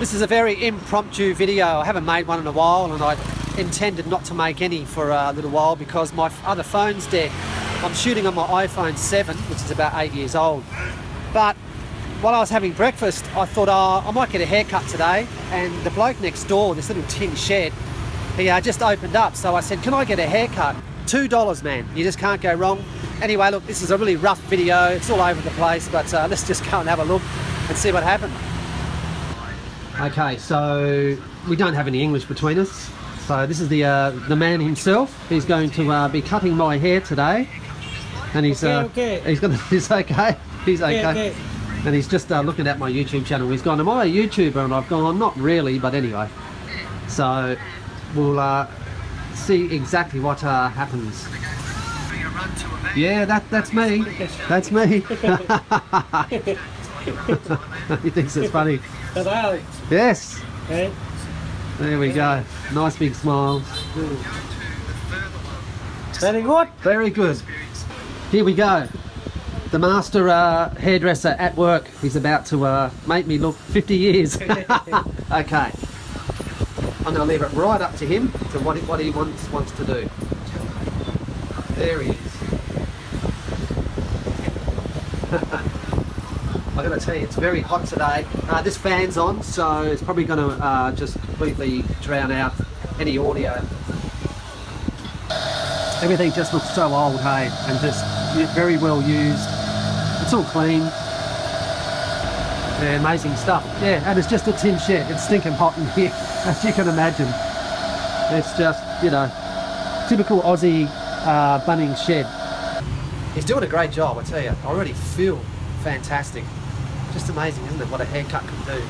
This is a very impromptu video. I haven't made one in a while and I intended not to make any for a little while because my other phone's dead. I'm shooting on my iPhone 7, which is about eight years old. But while I was having breakfast, I thought oh, I might get a haircut today. And the bloke next door, this little tin shed, he uh, just opened up. So I said, can I get a haircut? $2, man. You just can't go wrong. Anyway, look, this is a really rough video. It's all over the place, but uh, let's just go and have a look and see what happened. Okay, so we don't have any English between us. So this is the uh, the man himself. He's going to uh, be cutting my hair today, and he's Okay, uh, okay. he's gonna he's okay. He's okay. Okay, okay. And he's just uh, looking at my YouTube channel. He's gone, "Am I a YouTuber?" And I've gone, "Not really, but anyway." So we'll uh, see exactly what uh, happens. Yeah, that that's me. That's me. he thinks it's funny. Yes. Okay. There we go. Nice big smile. Very good. Very good. Here we go. The master uh, hairdresser at work. He's about to uh, make me look 50 years. okay. I'm going to leave it right up to him to what he, what he wants wants to do. There he is. I got to tell you, it's very hot today. Uh, this fan's on, so it's probably going to uh, just completely drown out any audio. Everything just looks so old, hey, and just very well used. It's all clean. Yeah, amazing stuff. Yeah, and it's just a tin shed. It's stinking hot in here, as you can imagine. It's just, you know, typical Aussie uh, Bunnings shed. He's doing a great job, I tell you. I already feel fantastic. Just amazing, isn't it, what a haircut can do.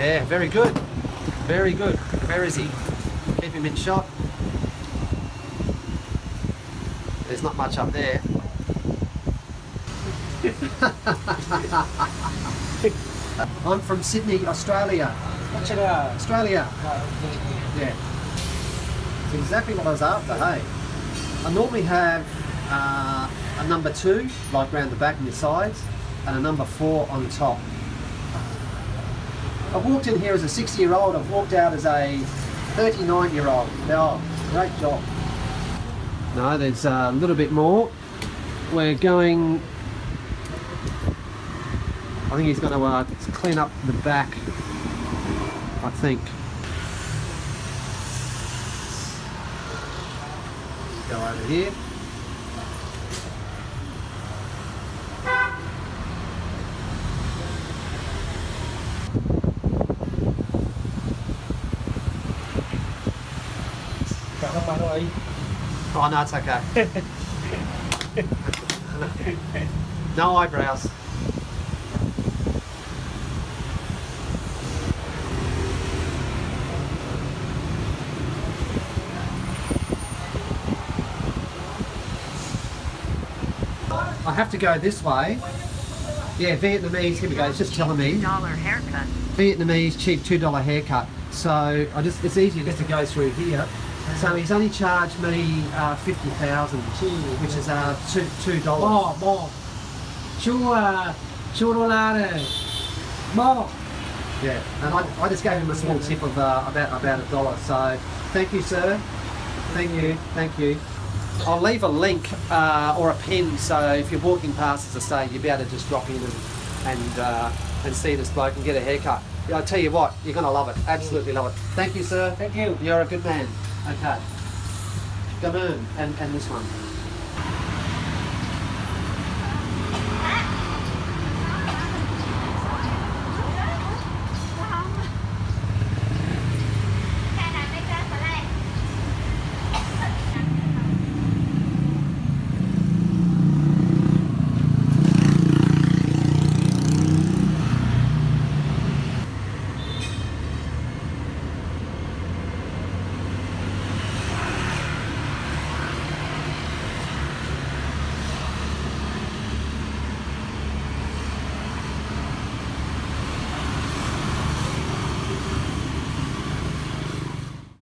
Yeah, very good. Very good. Where is he? Keep him in shot. There's not much up there. I'm from Sydney, Australia. Check it out. Australia. Yeah. It's exactly what I was after, hey. I normally have uh, a number two, like around the back and the sides, and a number four on top. I've walked in here as a 60 year old, I've walked out as a 39 year old. Oh, great job. No, there's a little bit more. We're going, I think he's going to uh, clean up the back, I think. Go over here. Cả các bạn ơi. Oh no, it's okay. no eyebrows. I have to go this way. Yeah, Vietnamese, here we go, it's just telling me. dollar haircut. Vietnamese cheap two dollar haircut. So I just it's easier just to go through here. So he's only charged me uh, fifty thousand, which is uh, two two dollars. Chú, à, chú đô la Yeah, and I, I just gave him a small tip of uh, about about a dollar. So thank you, sir. Thank you, thank you. I'll leave a link uh, or a pin, so if you're walking past, as I say, you'll be able to just drop in and and, uh, and see this bloke and get a haircut. I tell you what, you're gonna love it. Absolutely love it. Thank you, sir. Thank you. You're a good man. Okay. Come on, and and this one.